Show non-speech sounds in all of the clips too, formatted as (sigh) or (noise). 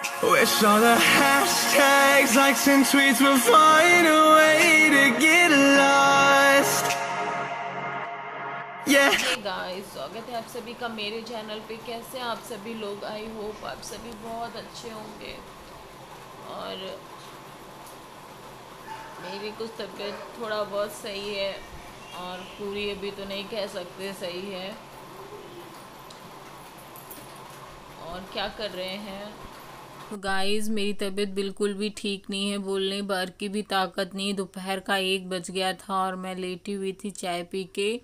Wish all the hashtags, likes and tweets would find a way to get lost. Yeah. Guys स्वागत है आप सभी का मेरे चैनल पे। कैसे हैं आप सभी लोग? आई होप आप सभी बहुत अच्छे होंगे। और मेरी कुछ तबीयत थोड़ा बहुत सही है और पूरी अभी तो नहीं कह सकते सही है। और क्या कर रहे हैं? गाइस मेरी तबीयत बिल्कुल भी ठीक नहीं है, बोलने भर की भी ताकत नहीं। दोपहर का एक बज गया था और मैं लेटी हुई थी चाय पी के।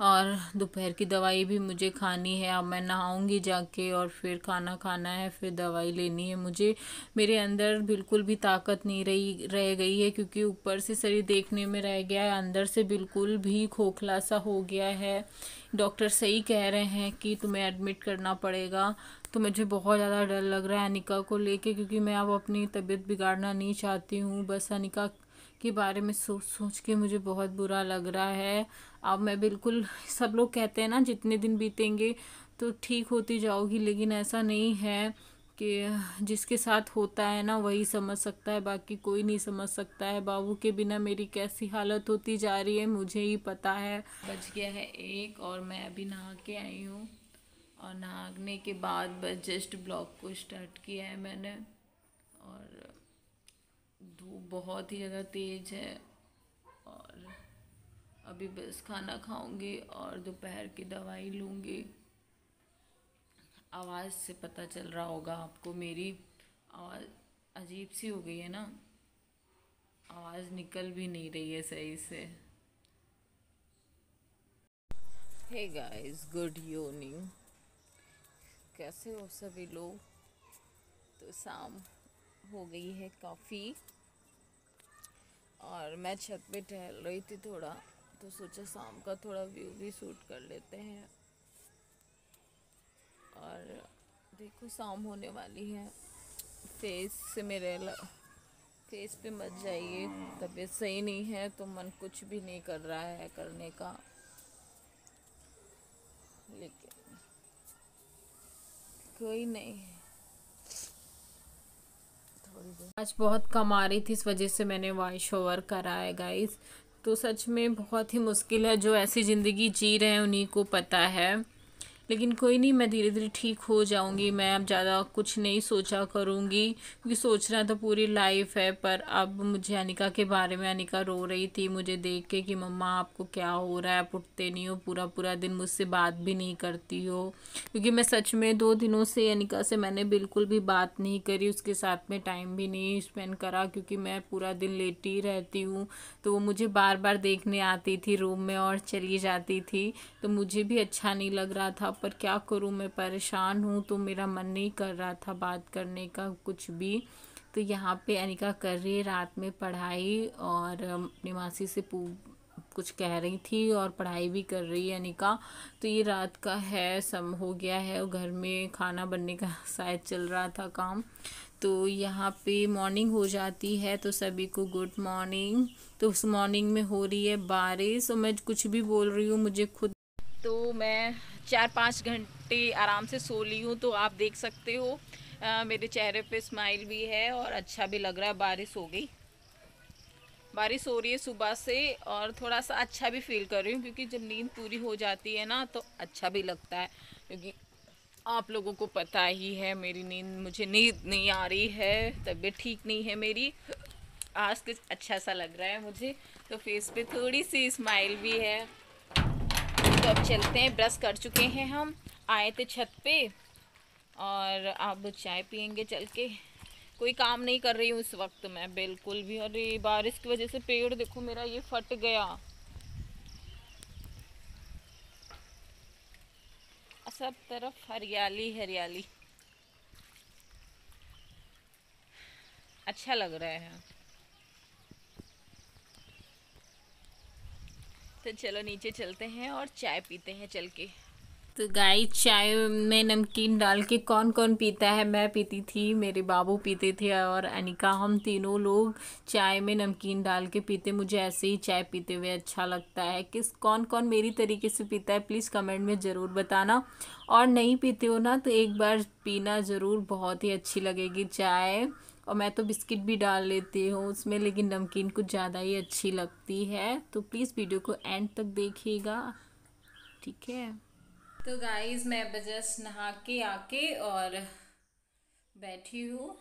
और दोपहर की दवाई भी मुझे खानी है। अब मैं नहाऊँगी जाके और फिर खाना खाना है, फिर दवाई लेनी है मुझे। मेरे अंदर बिल्कुल भी ताकत नहीं रही, रह गई है क्योंकि ऊपर से शरीर देखने में रह गया है, अंदर से बिल्कुल भी खोखला सा हो गया है। डॉक्टर सही कह रहे हैं कि तुम्हें एडमिट करना पड़ेगा। तो मुझे बहुत ज़्यादा डर लग रहा है अनिका को लेके क्योंकि मैं अब अपनी तबीयत बिगाड़ना नहीं चाहती हूँ। बस अनिका के बारे में सोच सोच के मुझे बहुत बुरा लग रहा है। अब मैं बिल्कुल (laughs) सब लोग कहते हैं ना, जितने दिन बीतेंगे तो ठीक होती जाओगी, लेकिन ऐसा नहीं है कि जिसके साथ होता है ना, वही समझ सकता है, बाकी कोई नहीं समझ सकता है। बाबू के बिना मेरी कैसी हालत होती जा रही है, मुझे ही पता है। बच गया है एक और मैं अभी नहा के आई हूँ। और नहाने के बाद बस जस्ट ब्लॉग को स्टार्ट किया है मैंने। और धूप बहुत ही ज़्यादा तेज़ है। अभी बस खाना खाऊँगी और दोपहर की दवाई लूँगी। आवाज़ से पता चल रहा होगा आपको मेरी। आवाज़ अजीब सी हो गई है ना। आवाज़ निकल भी नहीं रही है सही से। हे गाइस गुड इवनिंग कैसे हो सभी लोग? तो शाम हो गई है काफ़ी। और मैं छत पे टहल रही थी थोड़ा। तो सोचा शाम का थोड़ा व्यू भी शूट कर लेते हैं। और देखो शाम होने वाली है। फेस से मेरे फेस पे मत जाइए। तबीयत सही नहीं है तो मन कुछ भी नहीं कर रहा है करने का। लेकिन कोई नहीं। आज बहुत कम आ रही थी, इस वजह से मैंने वॉइस ओवर करा है गाइस तो सच में बहुत ही मुश्किल है जो ऐसी ज़िंदगी जी रहे हैं, उन्हीं को पता है। लेकिन कोई नहीं, मैं धीरे धीरे ठीक हो जाऊँगी। मैं अब ज़्यादा कुछ नहीं सोचा करूँगी, क्योंकि सोचना तो पूरी लाइफ है, पर अब मुझे अनिका के बारे में, अनिका रो रही थी मुझे देख के कि मम्मा आपको क्या हो रहा है, आप उठते नहीं हो पूरा पूरा दिन मुझसे बात भी नहीं करती हो। क्योंकि मैं सच में दो दिनों से अनिका से मैंने बिल्कुल भी बात नहीं करी, उसके साथ में टाइम भी नहीं स्पेंड करा, क्योंकि मैं पूरा दिन लेटी रहती हूँ। तो वो मुझे बार बार देखने आती थी रूम में और चली जाती थी। तो मुझे भी अच्छा नहीं लग रहा था पर क्या करूँ? मैं परेशान हूँ तो मेरा मन नहीं कर रहा था बात करने का कुछ भी। तो यहाँ पे अनिका कर रही है रात में पढ़ाई और अपनी मासी से कुछ कह रही थी और पढ़ाई भी कर रही है अनिका। तो ये रात का है, सम, हो गया है। और घर में खाना बनने का (laughs) शायद चल रहा था काम। तो यहाँ पे मॉर्निंग हो जाती है तो सभी को गुड मॉर्निंग तो उस मॉर्निंग में हो रही है बारिश और मैं कुछ भी बोल रही हूँ, मुझे खुद तो मैं चार पाँच घंटे आराम से सो ली हूँ तो आप देख सकते हो। आ, मेरे चेहरे पे स्माइल भी है और अच्छा भी लग रहा है। बारिश हो गई। बारिश हो रही है सुबह से और थोड़ा सा अच्छा भी फील कर रही हूँ क्योंकि जब नींद पूरी हो जाती है ना तो अच्छा भी लगता है। क्योंकि आप लोगों को पता ही है मेरी नींद मुझे नींद नहीं आ रही है तबीयत ठीक नहीं है मेरी। आज कुछ अच्छा सा लग रहा है मुझे। तो फेस पे थोड़ी सी स्माइल भी है। तो अब चलते हैं ब्रश कर चुके हैं हम। आए थे छत पे और अब चाय पियेंगे चल के। कोई काम नहीं कर रही हूँ इस वक्त मैं, बिल्कुल भी। अरे, बारिश की वजह से पेड़ देखो मेरा, ये फट गया। सब तरफ़ हरियाली हरियाली। अच्छा लग रहा है। तो चलो नीचे चलते हैं और चाय पीते हैं चल के। तो गाय चाय में नमकीन डाल के कौन कौन पीता है? मैं पीती थी, मेरे बाबू पीते थे और अनिका, हम तीनों लोग चाय में नमकीन डाल के पीते। मुझे ऐसे ही चाय पीते हुए अच्छा लगता है। किस, कौन कौन मेरी तरीके से पीता है प्लीज़ कमेंट में ज़रूर बताना। और नहीं पीते हो ना तो एक बार पीना ज़रूर, बहुत ही अच्छी लगेगी चाय। और मैं तो बिस्किट भी डाल लेती हूँ उसमें, लेकिन नमकीन कुछ ज़्यादा ही अच्छी लगती है। तो प्लीज़ वीडियो को एंड तक देखिएगा। ठीक है? तो गाइस मैं बजस नहा के आके और बैठी हूँ।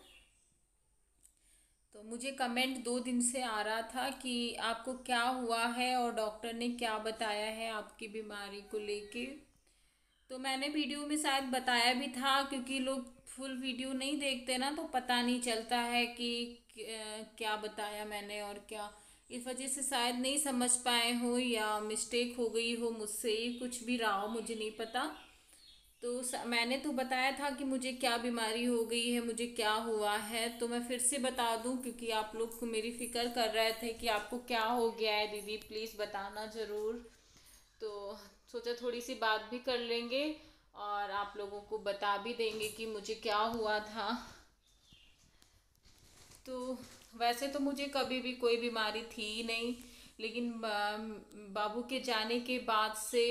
तो मुझे कमेंट दो दिन से आ रहा था कि आपको क्या हुआ है और डॉक्टर ने क्या बताया है आपकी बीमारी को लेके। तो मैंने वीडियो में शायद बताया भी था, क्योंकि लोग फुल वीडियो नहीं देखते ना तो पता नहीं चलता है कि क्या बताया मैंने और क्या। इस वजह से शायद नहीं समझ पाए हो या मिस्टेक हो गई हो मुझसे, कुछ भी रहा हो, मुझे नहीं पता। तो मैंने तो बताया था कि मुझे क्या बीमारी हो गई है, मुझे क्या हुआ है तो मैं फिर से बता दूँ, क्योंकि आप लोग को मेरी फ़िक्र कर रहे थे कि आपको क्या हो गया है, दीदी प्लीज़ बताना ज़रूर। तो सोचा थोड़ी सी बात भी कर लेंगे। और आप लोगों को बता भी देंगे कि मुझे क्या हुआ था। तो वैसे तो मुझे कभी भी कोई बीमारी थी नहीं लेकिन बाबू के जाने के बाद से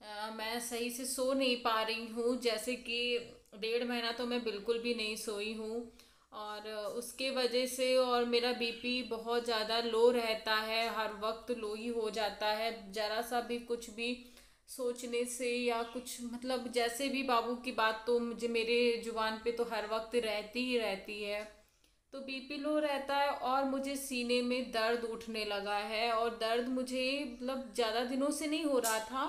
आ, मैं सही से सो नहीं पा रही हूँ। जैसे कि डेढ़ महीना तो मैं बिल्कुल भी नहीं सोई हूँ। और उसके वजह से और मेरा बीपी बहुत ज़्यादा लो रहता है हर वक्त लो ही हो जाता है। ज़रा सा भी कुछ भी सोचने से या कुछ मतलब जैसे भी बाबू की बात तो मुझे मेरे ज़ुबान पे तो हर वक्त रहती ही रहती है। तो बीपी लो रहता है और मुझे सीने में दर्द उठने लगा है और दर्द मुझे मतलब ज़्यादा दिनों से नहीं हो रहा था।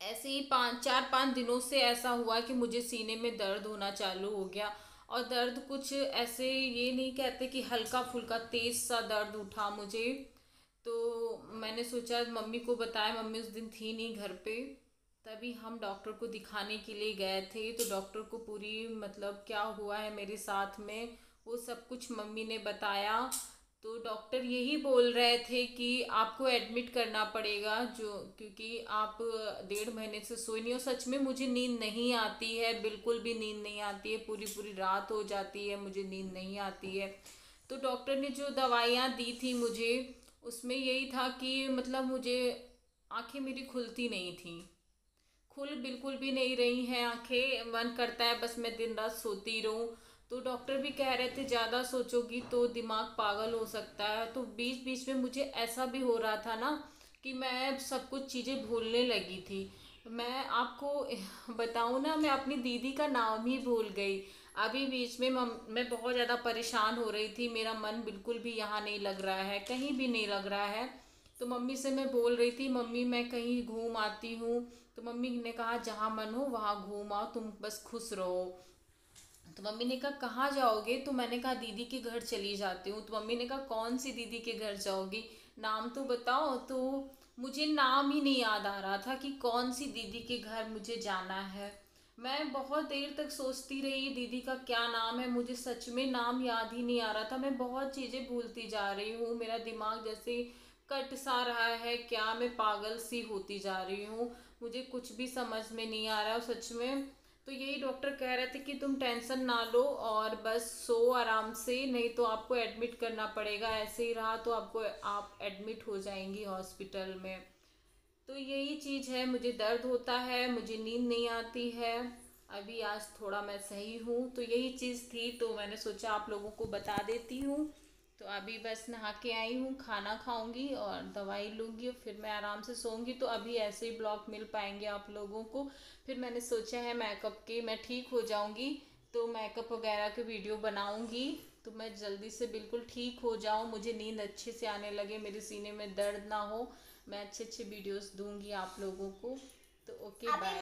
ऐसे ही पाँच, चार पाँच दिनों से ऐसा हुआ कि मुझे सीने में दर्द होना चालू हो गया और दर्द कुछ ऐसे ये नहीं कहते कि हल्का फुल्का तेज़ सा दर्द उठा मुझे। तो मैंने सोचा, मम्मी को बताया, मम्मी उस दिन थी नहीं घर पे। तभी हम डॉक्टर को दिखाने के लिए गए थे तो डॉक्टर को पूरी मतलब क्या हुआ है मेरे साथ में, वो सब कुछ मम्मी ने बताया। तो डॉक्टर यही बोल रहे थे कि आपको एडमिट करना पड़ेगा, जो क्योंकि आप डेढ़ महीने से सोई नहीं हो। सच में मुझे नींद नहीं आती है, बिल्कुल भी नींद नहीं आती है पूरी पूरी रात हो जाती है, मुझे नींद नहीं आती है। तो डॉक्टर ने जो दवाइयाँ दी थी मुझे उसमें यही था कि मतलब मुझे आँखें मेरी खुलती नहीं थी। खुल बिल्कुल भी नहीं रही हैं आँखें, मन करता है बस मैं दिन रात सोती रहूँ। तो डॉक्टर भी कह रहे थे, ज़्यादा सोचोगी तो दिमाग पागल हो सकता है। तो बीच बीच में मुझे ऐसा भी हो रहा था ना कि मैं सब कुछ चीज़ें भूलने लगी थी। मैं आपको बताऊँ ना, मैं अपनी दीदी का नाम ही भूल गई। अभी बीच में मैं बहुत ज़्यादा परेशान हो रही थी। मेरा मन बिल्कुल भी यहाँ नहीं लग रहा है, कहीं भी नहीं लग रहा है। तो मम्मी से मैं बोल रही थी, मम्मी, मैं कहीं घूम आती हूँ। तो मम्मी ने कहा, जहाँ मन हो वहाँ घूम आओ, तुम बस खुश रहो। तो मम्मी ने कहा, कहाँ जाओगे? तो मैंने कहा, दीदी के घर चली जाती हूँ। तो मम्मी ने कहा, कौन सी दीदी के घर जाओगी? नाम तो बताओ। तो मुझे नाम ही नहीं याद आ रहा था कि कौन सी दीदी के घर मुझे जाना है। मैं बहुत देर तक सोचती रही, दीदी का क्या नाम है? मुझे सच में नाम याद ही नहीं आ रहा था। मैं बहुत चीज़ें भूलती जा रही हूँ। मेरा दिमाग जैसे कट सा रहा है। क्या मैं पागल सी होती जा रही हूँ? मुझे कुछ भी समझ में नहीं आ रहा। है सच में तो यही डॉक्टर कह रहे थे कि तुम टेंशन ना लो और बस सो आराम से। नहीं तो आपको एडमिट करना पड़ेगा। ऐसे ही रहा तो आपको आप एडमिट हो जाएँगी हॉस्पिटल में। तो यही चीज़ है, मुझे दर्द होता है, मुझे नींद नहीं आती है। अभी आज थोड़ा मैं सही हूँ तो यही चीज़ थी तो मैंने सोचा आप लोगों को बता देती हूँ। तो अभी बस नहा के आई हूँ, खाना खाऊँगी और दवाई लूँगी फिर मैं आराम से सोऊँगी। तो अभी ऐसे ही ब्लॉग मिल पाएँगे आप लोगों को। फिर मैंने सोचा है मेकअप के, मैं ठीक हो जाऊँगी तो मेकअप वगैरह के वीडियो बनाऊँगी। तो मैं जल्दी से बिल्कुल ठीक हो जाऊँ, मुझे नींद अच्छे से आने लगे, मेरे सीने में दर्द ना हो। मैं अच्छे अच्छे वीडियोस दूँगी आप लोगों को। तो ओके बाय